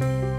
Bye.